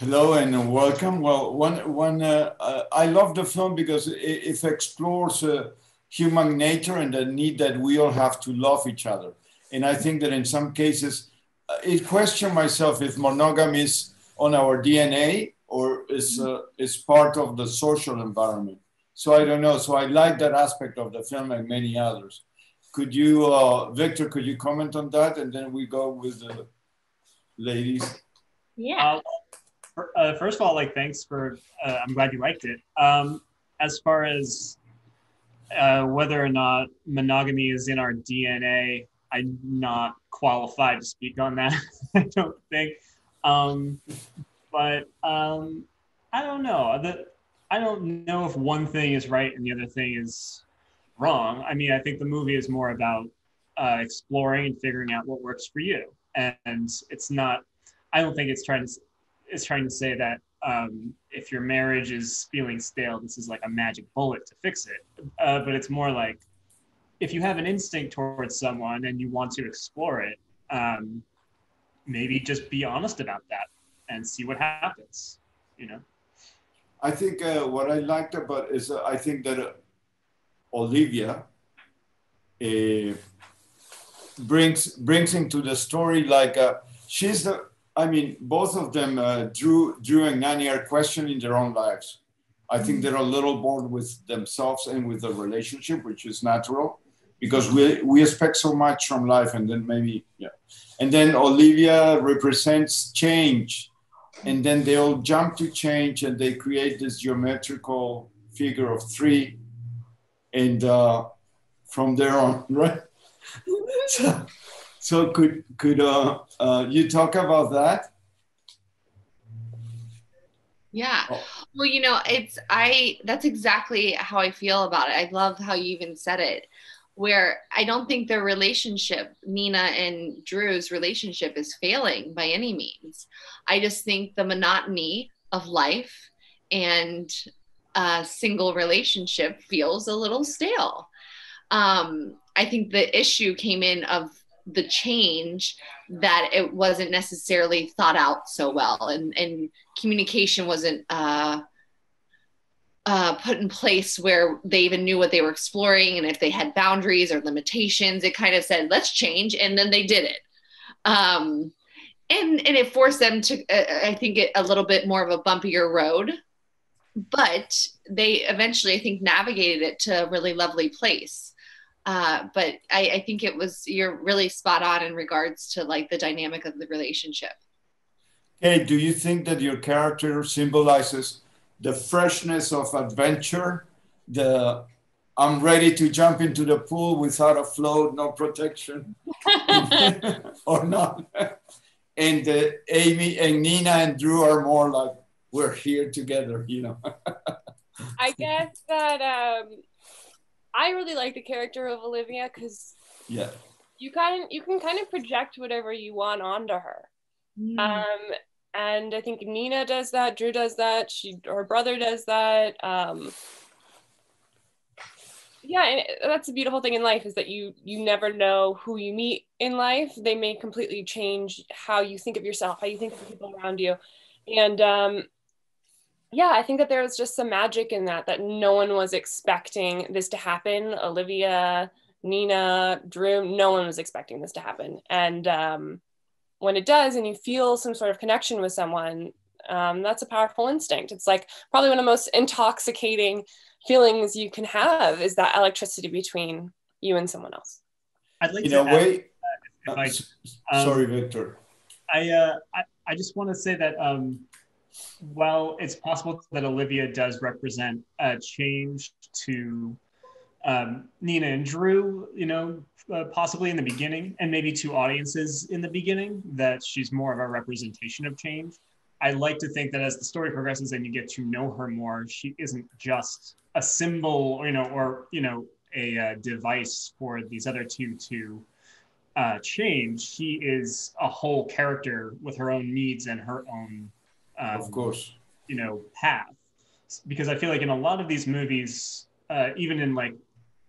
Hello and welcome. Well, one, one, uh, uh, I love the film because it, it explores uh, human nature and the need that we all have to love each other. And I think that in some cases, uh, it question myself if monogamy is on our DNA or is uh, is part of the social environment. So I don't know. So I like that aspect of the film and many others. Could you, uh, Victor? Could you comment on that, and then we go with the ladies? Yeah. Uh, first of all, like, thanks for. Uh, I'm glad you liked it. Um, as far as uh, whether or not monogamy is in our DNA, I'm not qualified to speak on that. I don't think. Um, but um, I don't know. The, I don't know if one thing is right and the other thing is wrong. I mean, I think the movie is more about uh, exploring and figuring out what works for you, and it's not. I don't think it's trying to is trying to say that um, if your marriage is feeling stale, this is like a magic bullet to fix it. Uh, but it's more like if you have an instinct towards someone and you want to explore it, um, maybe just be honest about that and see what happens. You know. I think uh, what I liked about is uh, I think that uh, Olivia uh, brings brings into the story like uh, she's the I mean, both of them, uh, Drew, Drew and Nani, are questioning their own lives. I think they're a little bored with themselves and with the relationship, which is natural, because we we expect so much from life, and then maybe yeah, and then Olivia represents change, and then they all jump to change, and they create this geometrical figure of three, and uh, from there on, right? so, so could could uh, uh, you talk about that? Yeah. Oh. Well, you know, it's I that's exactly how I feel about it. I love how you even said it. Where I don't think their relationship, Nina and Drew's relationship, is failing by any means. I just think the monotony of life and a single relationship feels a little stale. Um, I think the issue came in of the change that it wasn't necessarily thought out so well. And, and communication wasn't uh, uh, put in place where they even knew what they were exploring and if they had boundaries or limitations. It kind of said let's change and then they did it. Um, and and it forced them to uh, i think it, a little bit more of a bumpier road. But they eventually i think navigated it to a really lovely place uh, but I, I think it was you're really spot on in regards to like the dynamic of the relationship. Hey, do you think that your character symbolizes the freshness of adventure, the I'm ready to jump into the pool without a float, no protection, or not? and uh, Amy and Nina and Drew are more like we're here together, you know. I guess that um, I really like the character of Olivia because yeah, you kind you can kind of project whatever you want onto her. Mm. Um, and I think Nina does that. Drew does that. She her brother does that. Um, yeah, and that's a beautiful thing in life is that you you never know who you meet in life. They may completely change how you think of yourself, how you think of the people around you, and um, yeah, I think that there was just some magic in that, that no one was expecting this to happen. Olivia, Nina, Drew, no one was expecting this to happen. And um, when it does, and you feel some sort of connection with someone, um, that's a powerful instinct. It's like probably one of the most intoxicating feelings you can have is that electricity between you and someone else. I'd like in to a way. Uh, I, um, sorry, Victor. I, uh, I I just want to say that um, well, it's possible that Olivia does represent a change to um, Nina and Drew, you know, uh, possibly in the beginning, and maybe to audiences in the beginning, that she's more of a representation of change. I like to think that as the story progresses and you get to know her more, she isn't just a symbol, you know, or you know, a uh, device for these other two to uh, change. She is a whole character with her own needs and her own um, of course, you know, path. Because I feel like in a lot of these movies, uh, even in like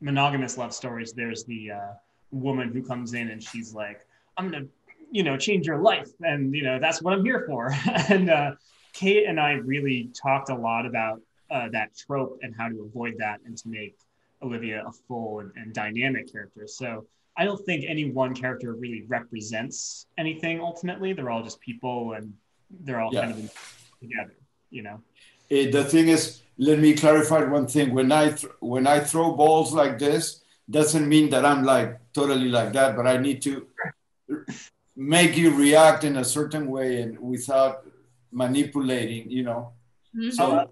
monogamous love stories, there's the uh, woman who comes in and she's like, "I'm gonna, you know, change your life," and you know that's what I'm here for. and uh, Kate and I really talked a lot about uh, that trope and how to avoid that and to make Olivia a full and, and dynamic character. So I don't think any one character really represents anything ultimately. They're all just people and they're all yeah. kind of together, you know. It, the thing is, let me clarify one thing. When I th- when I throw balls like this, doesn't mean that I'm like totally like that, but I need to make you react in a certain way and without manipulating, you know. Mm-hmm. So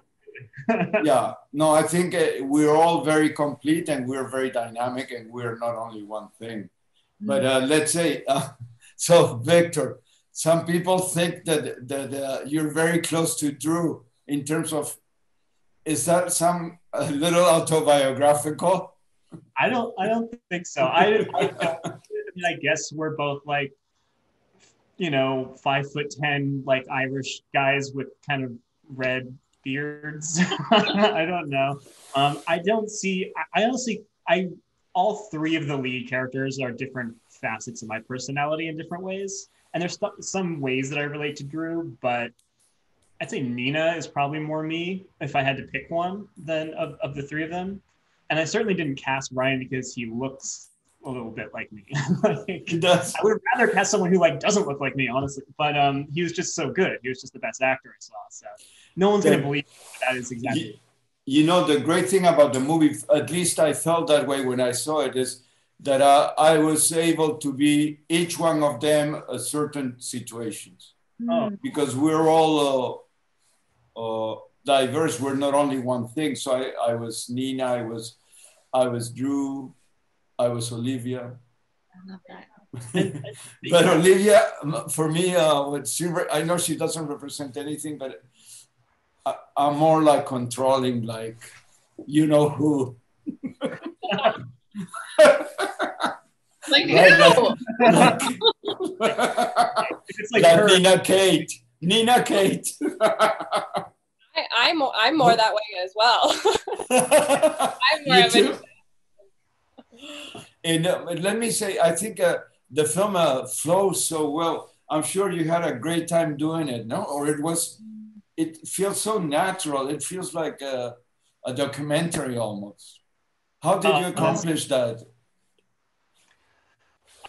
yeah, no, I think uh, we're all very complete and we're very dynamic and we're not only one thing. But uh, let's say, uh, so Victor, some people think that that uh, you're very close to Drew in terms of. Is that some a little autobiographical? I don't. I don't think so. I, I, I, mean, I guess we're both like, you know, five foot ten, like Irish guys with kind of red beards. I don't know. Um, I don't see. I, I honestly, I all three of the lead characters are different facets of my personality in different ways, and there's st- some ways that I relate to Drew, but I'd say Nina is probably more me if I had to pick one than of, of the three of them. And I certainly didn't cast Ryan because he looks a little bit like me. like, he does. I would rather cast someone who like doesn't look like me, honestly. But um, he was just so good. He was just the best actor I saw. So no one's gonna believe that is exactly. You, you know the great thing about the movie, at least I felt that way when I saw it, is that uh, I was able to be each one of them a certain situations. Oh. Because we're all uh, uh, diverse. We're not only one thing. So I, I was Nina. I was, I was Drew. I was Olivia. I love that. but Olivia, for me, uh, what she, I know she doesn't represent anything, but I, I'm more like controlling, like you know who. like who? It's like, like Nina Kate. Nina Kate. I, am I'm, I'm more that way as well. I'm more you of too? And uh, let me say, I think uh, the film uh, flows so well. I'm sure you had a great time doing it, no? Or it was, it feels so natural. It feels like a, a documentary almost. How did you uh, accomplish that?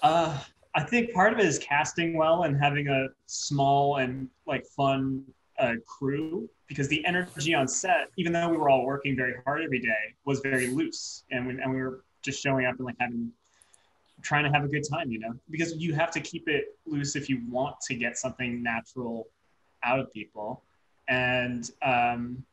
Uh, I think part of it is casting well and having a small and like fun uh, crew because the energy on set, even though we were all working very hard every day, was very loose, and we, and we were just showing up and like having trying to have a good time, you know, because you have to keep it loose if you want to get something natural out of people. And um,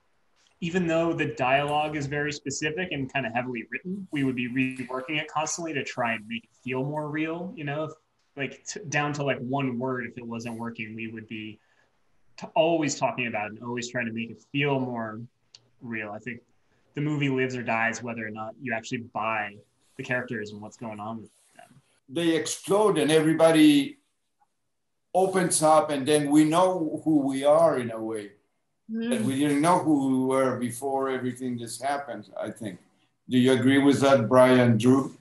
even though the dialogue is very specific and kind of heavily written, we would be reworking it constantly to try and make it feel more real, you know, like t- down to like one word. If it wasn't working, we would be t- always talking about it and always trying to make it feel more real. I think the movie lives or dies whether or not you actually buy the characters and what's going on with them. They explode and everybody opens up, and then we know who we are in a way. Mm. And we didn't know who we were before everything just happened, I think. Do you agree with that, Ryan Drew?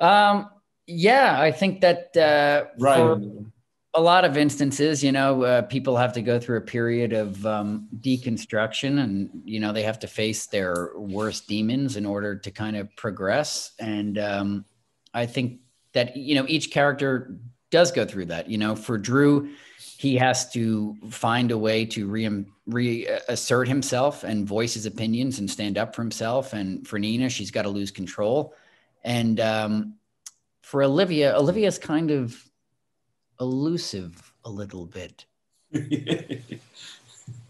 Um, yeah, I think that uh, Brian a lot of instances, you know, uh, people have to go through a period of um, deconstruction and, you know, they have to face their worst demons in order to kind of progress. And um, I think that, you know, each character does go through that. You know, for Drew, he has to find a way to re- reassert himself and voice his opinions and stand up for himself. And for Nina, she's got to lose control. And um, for Olivia, Olivia's kind of elusive a little bit.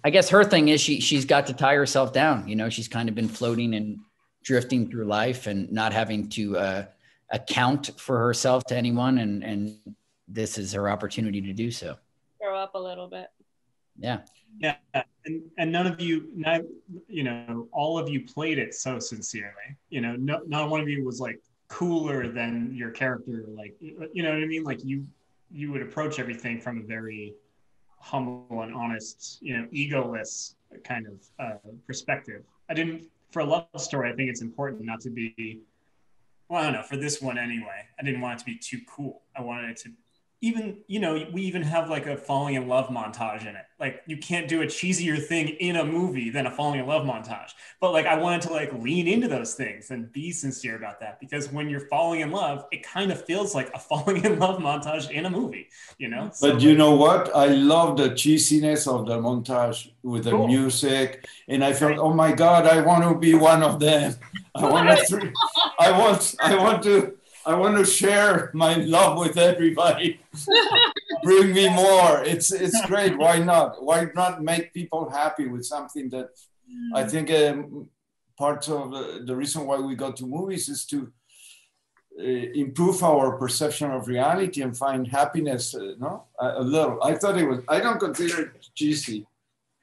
I guess her thing is she she's got to tie herself down. You know, she's kind of been floating and drifting through life and not having to uh, account for herself to anyone. And and this is her opportunity to do so. Grow up a little bit. Yeah. Yeah, and and none of you, not, you know, all of you played it so sincerely. You know, no, not one of you was like cooler than your character. Like, you know what I mean? Like you you would approach everything from a very humble and honest, you know, egoless kind of uh, perspective. I didn't for a love story. I think it's important not to be. Well, I don't know. For this one, anyway, I didn't want it to be too cool. I wanted it to even you know we even have like a falling in love montage in it. Like you can't do a cheesier thing in a movie than a falling in love montage. But like i wanted to like lean into those things and be sincere about that because when you're falling in love it kind of feels like a falling in love montage in a movie you know? But so, you know what? I love the cheesiness of the montage with the cool. music and i felt oh my god i want to be one of them. I want to i want i want to I want to share my love with everybody. Bring me more. It's it's great. Why not? Why not make people happy with something that I mm. think um, part of the, the, reason why we go to movies is to uh, improve our perception of reality and find happiness. Uh, no, a, a, little. I thought it was. I don't consider it cheesy.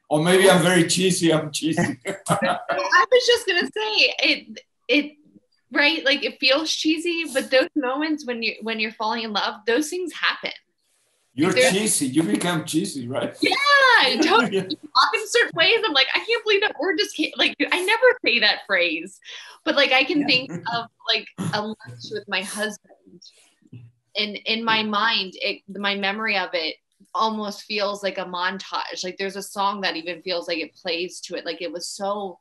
Or maybe I'm very cheesy. I'm cheesy. I was just gonna say it. It right? Like it feels cheesy but those moments when you when you're falling in love those things happen. You're cheesy. You become cheesy right? Yeah totally yeah. talk in certain ways. I'm like i can't believe that word just came like i never say that phrase but like i can yeah. think of like a lunch with my husband. And in my mind it my memory of it almost feels like a montage. Like there's a song that even feels like it plays to it. Like it was so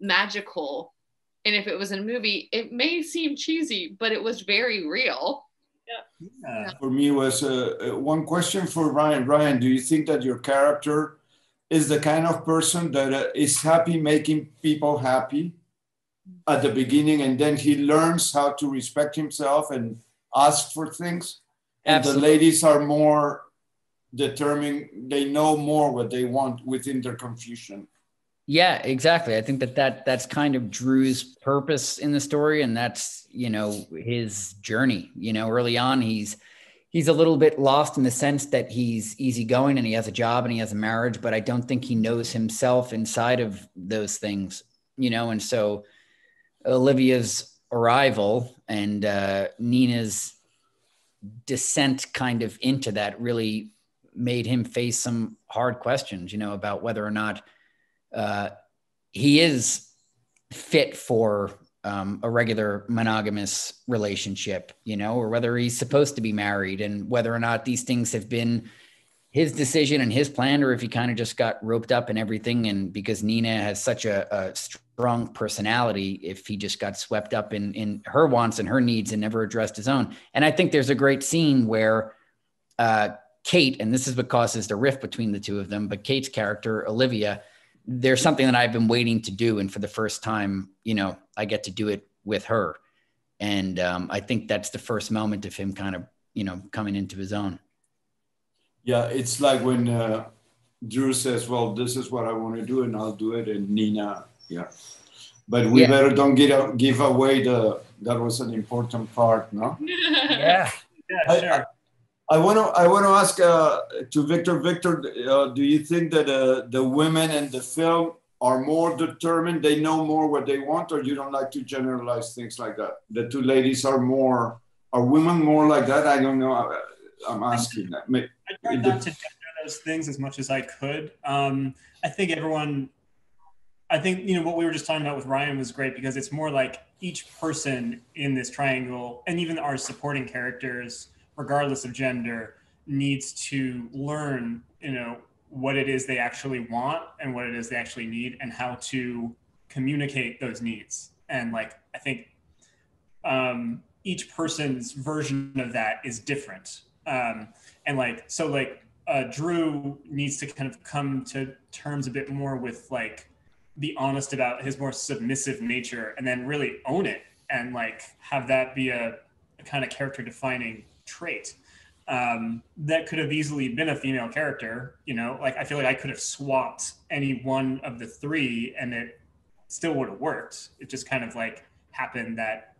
magical and if it was in a movie it may seem cheesy but it was very real yeah. yeah. for me was uh, uh, one question for ryan ryan do you think that your character is the kind of person that uh, is happy making people happy at the beginning and then he learns how to respect himself and ask for things and Absolutely. the ladies are more determined they know more what they want within their confusion yeah, exactly. I think that, that that's kind of Drew's purpose in the story, and that's you know his journey. You know, early on, he's he's a little bit lost in the sense that he's easygoing and he has a job and he has a marriage, but I don't think he knows himself inside of those things. You know, and so Olivia's arrival and uh, Nina's descent kind of into that really made him face some hard questions. You know, about whether or not uh, he is fit for um, a regular monogamous relationship, you know, or whether he's supposed to be married and whether or not these things have been his decision and his plan, or if he kind of just got roped up in everything. And because Nina has such a, a strong personality, if he just got swept up in, in her wants and her needs and never addressed his own. And I think there's a great scene where uh, Kate, and this is what causes the rift between the two of them, but Kate's character, Olivia, there's something that I've been waiting to do, and for the first time, you know, I get to do it with her, and um, I think that's the first moment of him kind of, you know, coming into his own. Yeah, it's like when uh, Drew says, "Well, this is what I want to do, and I'll do it," and Nina, yeah, but we yeah. better don't get give away the that was an important part, no? yeah, yeah, sure. I want to I want to ask uh, to Victor. Victor, uh, do you think that uh, the women in the film are more determined? They know more what they want, or you don't like to generalize things like that? The two ladies are more. Are women more like that? I don't know. I'm asking that. I tried not to gender those things as much as I could. Um, I think everyone. I think you know what we were just talking about with Ryan was great because it's more like each person in this triangle, and even our supporting characters regardless of gender, needs to learn, you know, what it is they actually want and what it is they actually need and how to communicate those needs. And like, I think um, each person's version of that is different. Um, and like, so like, uh, Drew needs to kind of come to terms a bit more with like, be honest about his more submissive nature and then really own it and like have that be a, a kind of character defining trait um, that could have easily been a female character. You know, like I feel like I could have swapped any one of the three and it still would have worked. It just kind of like happened that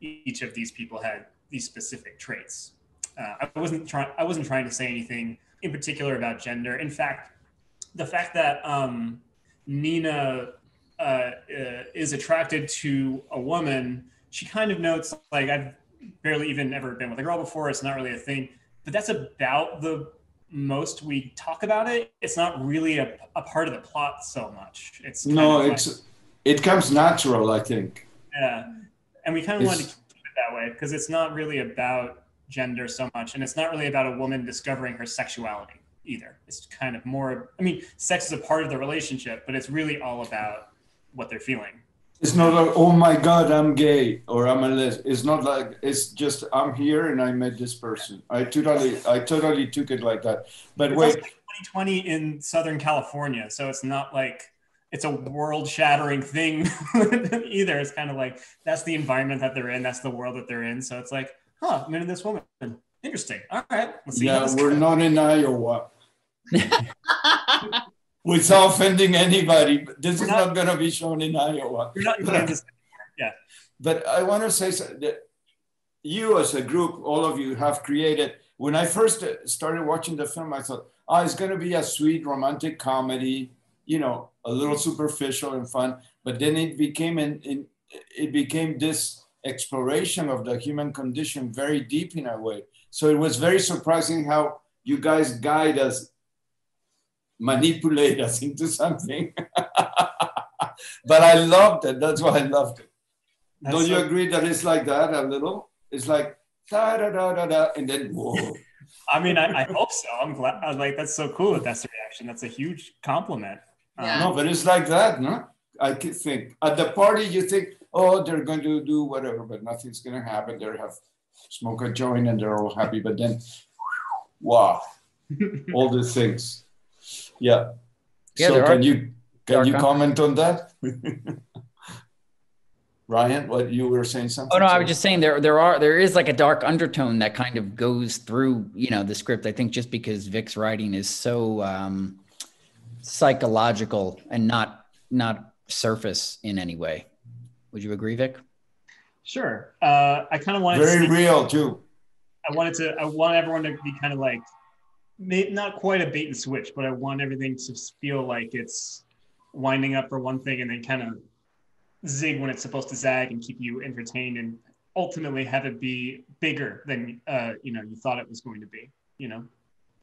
each of these people had these specific traits. Uh, I wasn't trying. I wasn't trying to say anything in particular about gender. In fact, the fact that um, Nina uh, uh, is attracted to a woman, she kind of notes like I've barely even ever been with a girl before. It's not really a thing, but that's about the most we talk about it. It's not really a, a part of the plot so much. It's no, it's like, it comes natural, I think. Yeah, and we kind of wanted to keep it that way because it's not really about gender so much, and it's not really about a woman discovering her sexuality either. It's kind of more. I mean, sex is a part of the relationship, but it's really all about what they're feeling. It's not like, oh my God, I'm gay or I'm a les. It's not like it's just I'm here and I met this person. I totally, I totally took it like that. But It's wait, also 2020 in Southern California, so it's not like it's a world-shattering thing either. It's kind of like that's the environment that they're in, that's the world that they're in. So it's like, huh, I'm into this woman. Interesting. All right, let's see. yeah, we're goes. not in Iowa. Without offending anybody, but this is not- not going to be shown in Iowa. You're not in Kansas. But I want to say that you, as a group, all of you have created. When I first started watching the film, I thought, oh, it's going to be a sweet romantic comedy, you know, a little superficial and fun. But then it became an, in, it became this exploration of the human condition very deep in a way. So it was very surprising how you guys guide us, manipulate us into something. but I loved it. That's why I loved it. That's Don't you so- agree that it's like that a little? It's like da da da da da, and then whoa. I mean, I, I hope so. I'm glad. I'm like, that's so cool that that's the reaction. That's a huge compliment. Um, Yeah. No, but it's like that, no? I think at the party you think, oh, they're going to do whatever, but nothing's going to happen. They have smoke a joint and they're all happy, but then, wow, all the things. Yeah. Yeah, so can are you can you comment on that? Ryan, what you were saying something? Oh no, I was just saying there there are there is like a dark undertone that kind of goes through you know the script. I think just because Vic's writing is so um, psychological and not not surface in any way. Would you agree, Vic? Sure. Uh, I kind of wanted very to. real too. I wanted to. I want everyone to be kind of like, may, not quite a bait and switch, but I want everything to feel like it's winding up for one thing and then kind of zig when it's supposed to zag and keep you entertained and ultimately have it be bigger than uh, you know you thought it was going to be. You know,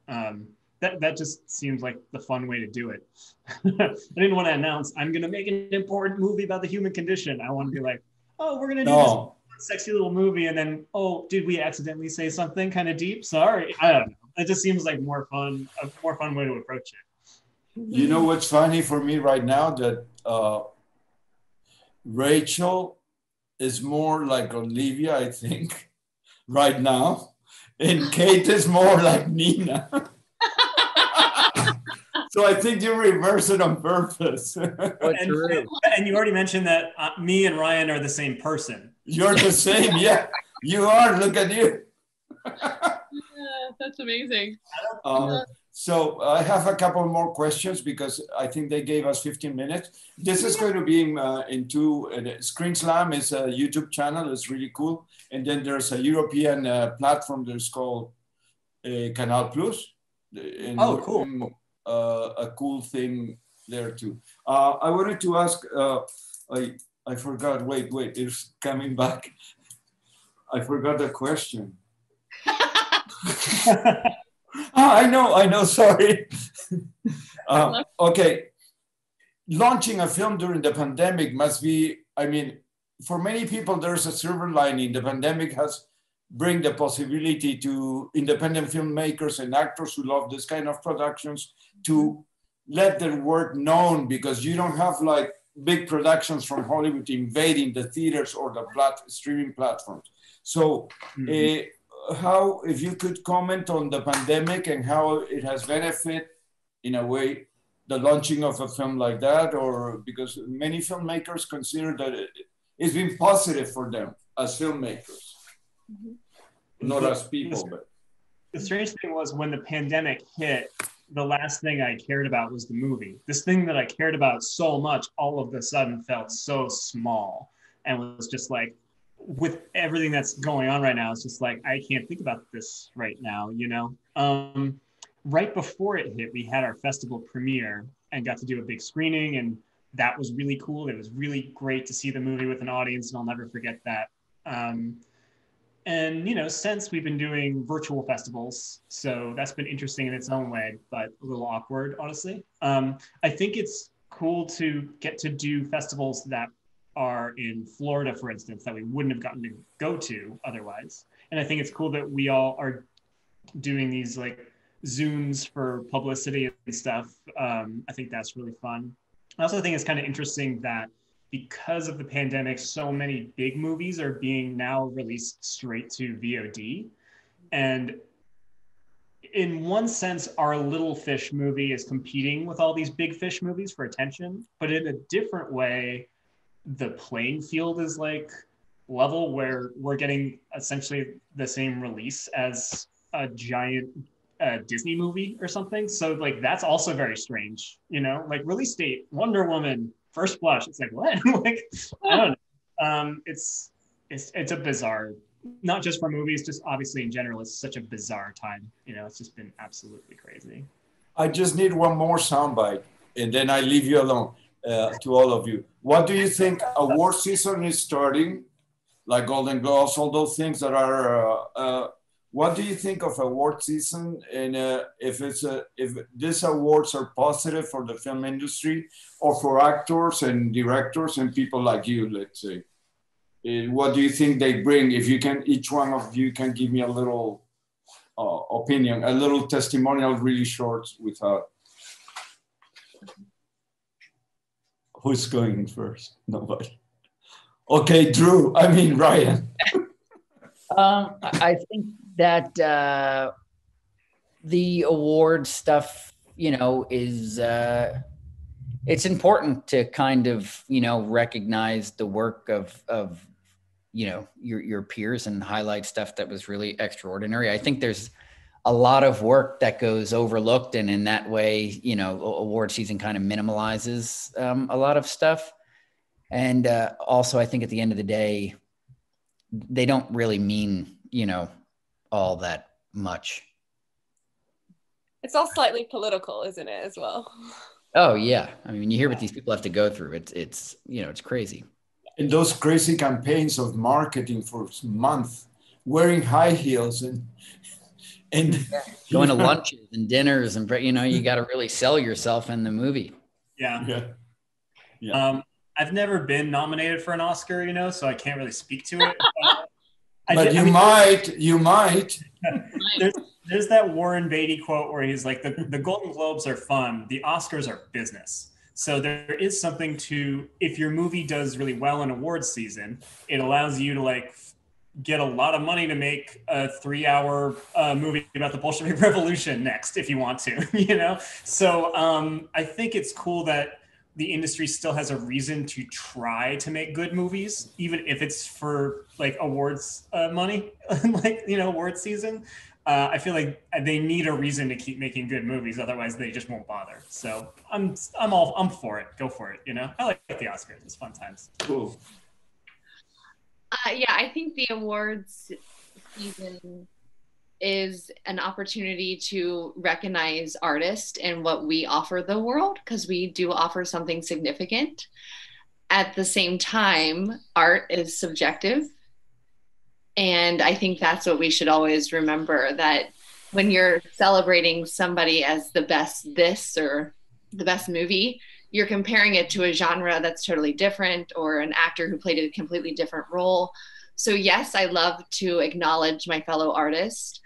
um, that that just seems like the fun way to do it. I didn't want to announce I'm going to make an important movie about the human condition. I want to be like, oh, we're going to do this sexy little movie and then oh did we accidentally say something kind of deep sorry i don't know it just seems like more fun a more fun way to approach it you know what's funny for me right now that uh, Rachel is more like Olivia, I think, right now, and Kate is more like Nina. so I think you reverse it on purpose. and, and you already mentioned that uh, me and ryan are the same person You're the same, yeah. You are. Look at you. That's amazing. Um, so I have a couple more questions because I think they gave us 15 minutes. This is going to be uh, two. uh, ScreenSlam is a YouTube channel. It's really cool. And then there's a European uh, platform that's called uh, Canal Plus. And, Oh, cool. um, uh, a cool thing there too. Uh, I wanted to ask. Uh, I I forgot. Wait, wait. It's coming back. I forgot the question. Ah, I know, I know, sorry. Uh, okay. Launching a film during the pandemic must be, I mean, for many people, there's a silver lining. The pandemic has bring the possibility to independent filmmakers and actors who love this kind of productions to let their work known because you don't have like big productions from Hollywood invading the theaters or the plat- streaming platforms. So Mhm. uh, how, if you could comment on the pandemic and how it has benefit, in a way, the launching of a film like that, or because many filmmakers consider that it, it's been positive for them as filmmakers, mm-hmm. not as people, but. The strange thing was when the pandemic hit the last thing i cared about was the movie. This thing that i cared about so much all of a sudden felt so small and was just like with everything that's going on right now it's just like i can't think about this right now you know? Um, right before it hit we had our festival premiere and got to do a big screening and that was really cool. It was really great to see the movie with an audience and i'll never forget that. Um, and you know since we've been doing virtual festivals so that's been interesting in its own way but a little awkward honestly. Um, i think it's cool to get to do festivals that are in florida for instance that we wouldn't have gotten to go to otherwise and I think it's cool that we all are doing these like zooms for publicity and stuff. Um, I think that's really fun. I also think it's kind of interesting that because of the pandemic, so many big movies are being now released straight to VOD. And in one sense, our Little Fish movie is competing with all these big fish movies for attention, but in a different way, the playing field is like level where we're getting essentially the same release as a giant uh, Disney movie or something. So like that's also very strange, you know. Like release date Wonder Woman first blush. It's like what? like I don't know. Um, it's it's it's a bizarre, not just for movies, just obviously in general. It's such a bizarre time. You know, it's just been absolutely crazy. I just need one more soundbite, and then I leave you alone. Uh, to all of you, what do you think? Award season is starting, like Golden Globes, all those things that are uh, uh, what do you think of award season? And uh, if it's a if these awards are positive for the film industry or for actors and directors and people like you let's say uh, what do you think they bring? If you can each one of you can give me a little uh, opinion a little testimonial really short without who's going first? Nobody. Okay drew i mean ryan. Um, I think that uh, the award stuff, you know, is uh, it's important to kind of you know recognize the work of of you know your your peers and highlight stuff that was really extraordinary. I think there's a lot of work that goes overlooked, and in that way, you know, award season kind of minimalizes um, a lot of stuff. And uh, also, I think at the end of the day, they don't really mean you know all that much. It's all slightly political, isn't it, as well? Oh yeah, I mean, you hear what these people have to go through. It's it's you know it's crazy. And those crazy campaigns of marketing for months, wearing high heels and and going to lunches and dinners and you know you got to really sell yourself in the movie. Yeah. Yeah. yeah. Um, I've never been nominated for an Oscar, you know, so I can't really speak to it. but did, you I mean, might, you might. there's, there's that Warren Beatty quote where he's like, the, the Golden Globes are fun, the Oscars are business. So there is something to if your movie does really well in awards season, it allows you to like get a lot of money to make a three-hour uh, movie about the Bolshevik Revolution next if you want to, you know. So um, I think it's cool that the industry still has a reason to try to make good movies, even if it's for like awards uh, money, like you know award season. Uh, I feel like they need a reason to keep making good movies, otherwise they just won't bother. So I'm I'm all I'm for it. Go for it. You know, I like the Oscars. It's fun times. Cool. Uh, yeah, I think the awards season is an opportunity to recognize artists and what we offer the world because we do offer something significant. At the same time, art is subjective. And I think that's what we should always remember that when you're celebrating somebody as the best this or the best movie, you're comparing it to a genre that's totally different or an actor who played a completely different role. So, yes, I love to acknowledge my fellow artists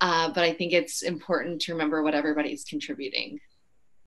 uh, but I think it's important to remember what everybody's contributing.